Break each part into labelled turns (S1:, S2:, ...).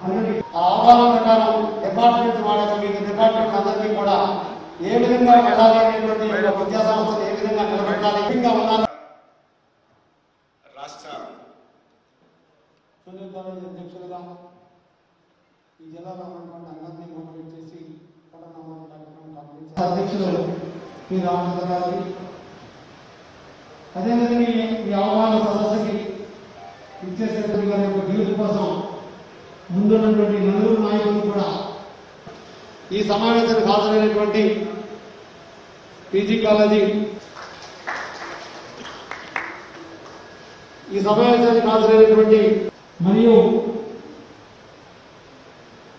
S1: ఆ అవగాహన ప్రకారం డిపార్ట్మెంట్ వాళ్ళకి మీకు డిపార్ట్మెంట్ అందరికీ కూడా ఏ విధంగా వెళ్ళాలి అనేటువంటి విద్యా సంస్థలు ఏ విధంగా నిలబెట్టాలి విధంగా ఉండాలి?
S2: రాష్ట్ర
S1: అధ్యక్షులుగా ఈ జిల్లాలో ఉన్నటువంటి అందరినీ మోటివేట్ చేసి అధ్యక్షులు మీ రామచంద్ర అదేవిధంగా ముందున్నటువంటి నలుగురు నాయకులు కూడా ఈ సమావేశానికి హాజరైనటువంటి పీజీ కాలేజీ ఈ సమావేశానికి హాజరైనటువంటి మరియు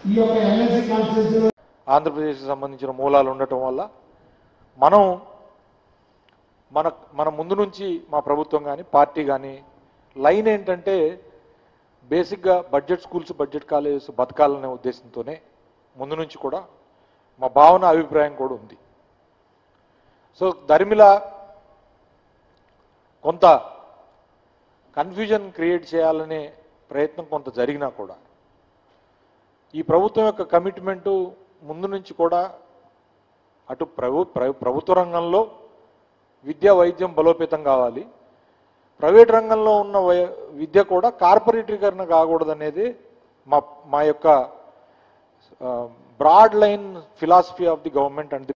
S1: ఈ యొక్క ఎమ్మెల్సీ కాన్స్టిట్యూన్సీలో
S3: ఆంధ్రప్రదేశ్కి సంబంధించిన మూలాలు ఉండటం వల్ల మనం మన మన ముందు నుంచి మా ప్రభుత్వం కానీ పార్టీ కానీ లైన్ ఏంటంటే బేసిక్గా బడ్జెట్ స్కూల్స్ బడ్జెట్ కాలేజెస్ బతకాలనే ఉద్దేశంతోనే ముందు నుంచి కూడా మా భావన అభిప్రాయం కూడా ఉంది. సో దరిమిల కొంత కన్ఫ్యూజన్ క్రియేట్ చేయాలనే ప్రయత్నం కొంత జరిగినా కూడా ఈ ప్రభుత్వం యొక్క కమిట్మెంటు ముందు నుంచి కూడా అటు ప్రభు ప్ర- ప్రభుత్వ రంగంలో విద్యా వైద్యం బలోపేతం కావాలి. ప్రైవేట్ రంగంలో ఉన్న వై- విద్య కూడా కార్పొరేటీకరణ కాకూడదనేది మా మా యొక్క broad line philosophy of the government and the